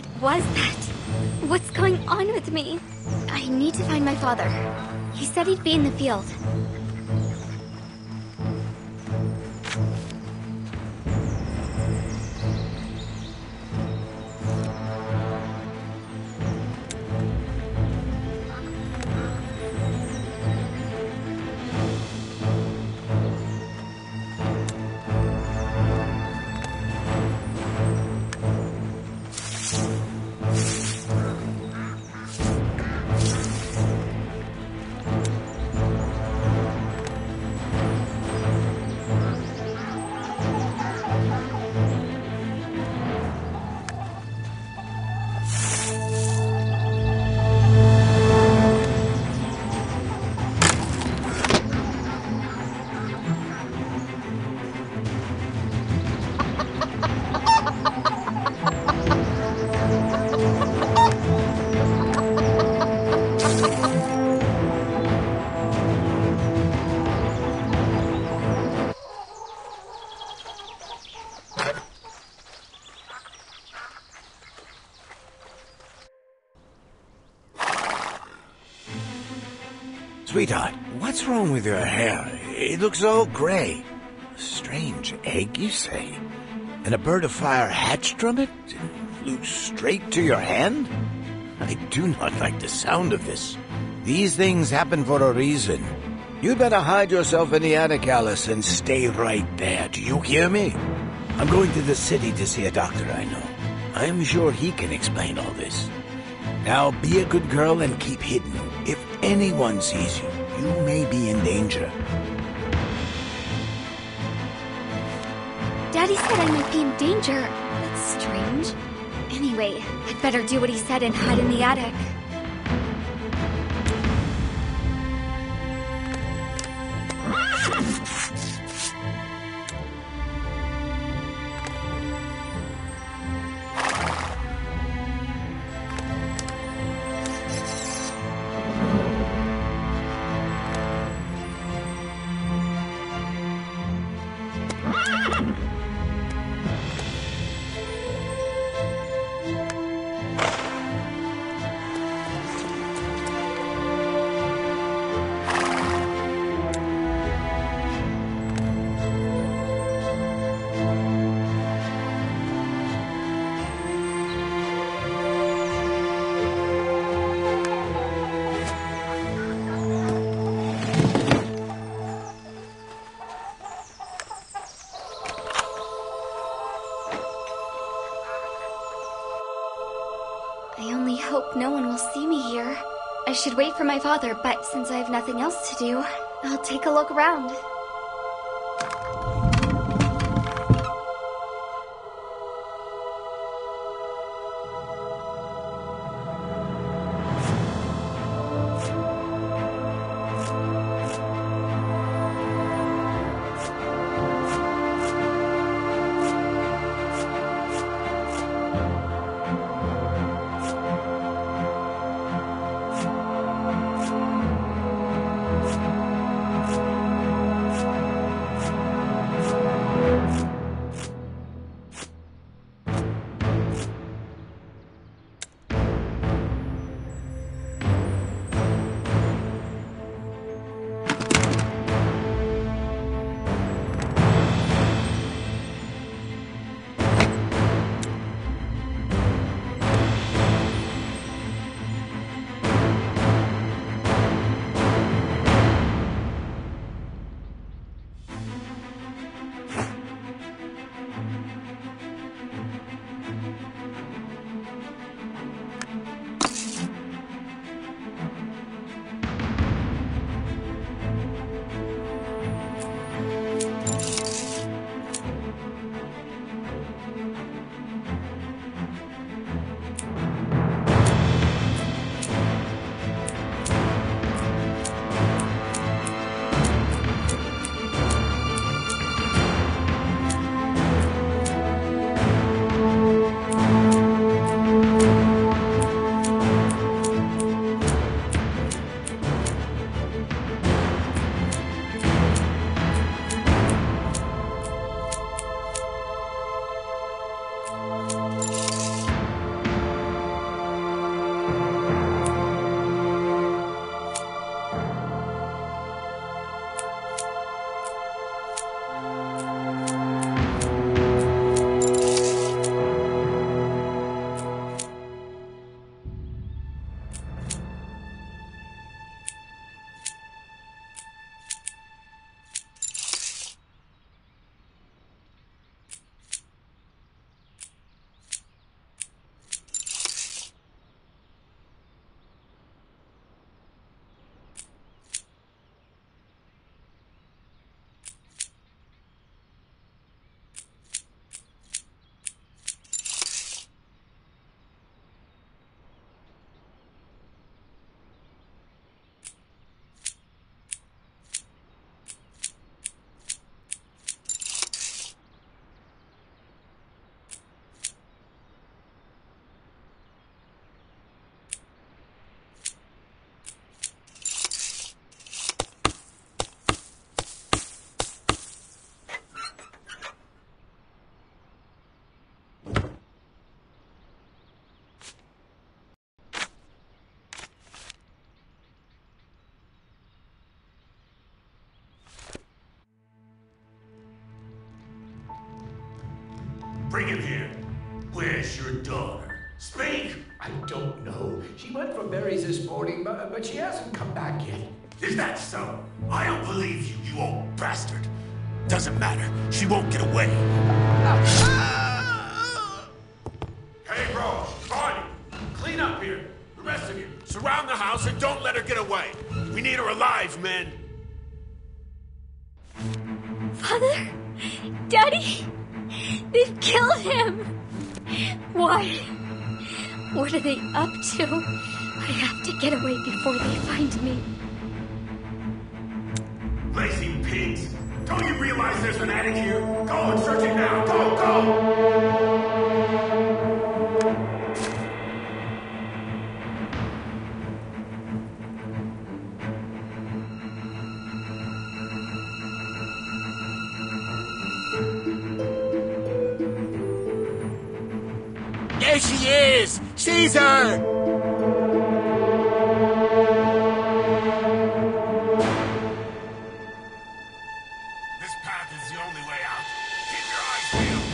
What was that? What's going on with me? I need to find my father. He said he'd be in the field. Sweetheart, what's wrong with your hair? It looks all gray. A strange egg, you say? And a bird of fire hatched from it? Flew straight to your hand? I do not like the sound of this. These things happen for a reason. You'd better hide yourself in the attic, Alice, and stay right there. Do you hear me? I'm going to the city to see a doctor I know. I'm sure he can explain all this. Now be a good girl and keep hidden. If anyone sees you, you may be in danger. Daddy said I might be in danger. That's strange. Anyway, I'd better do what he said and hide in the attic. Should wait for my father, but since I have nothing else to do, I'll take a look around. Bring him here. Where's your daughter? Speak! I don't know. She went for berries this morning, but, but she hasn't come back yet. Is that so? I don't believe you, you old bastard. Doesn't matter. She won't get away. Hey, bro. Barney. Clean up here. The rest of you. Surround the house and don't let her get away. We need her alive, men. They've killed him! Why? What are they up to? I have to get away before they find me. Lazy pigs. Don't you realize there's an attic here? Go and search it now. Go, go! Caesar! This path is the only way out. Keep your eyes peeled.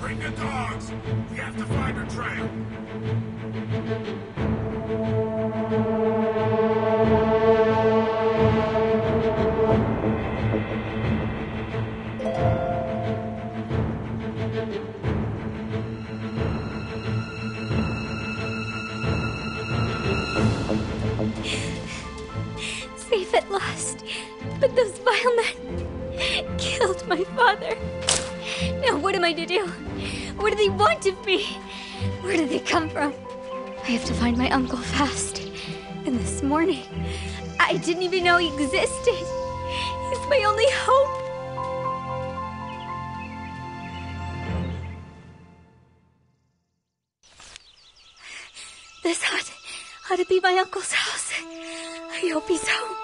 Bring the dogs. We have to find her trail. Vile men killed my father. Now what am I to do? What do they want of me? Where did they come from? I have to find my uncle fast. And this morning, I didn't even know he existed. He's my only hope. This ought, ought to be my uncle's house. I hope he's home.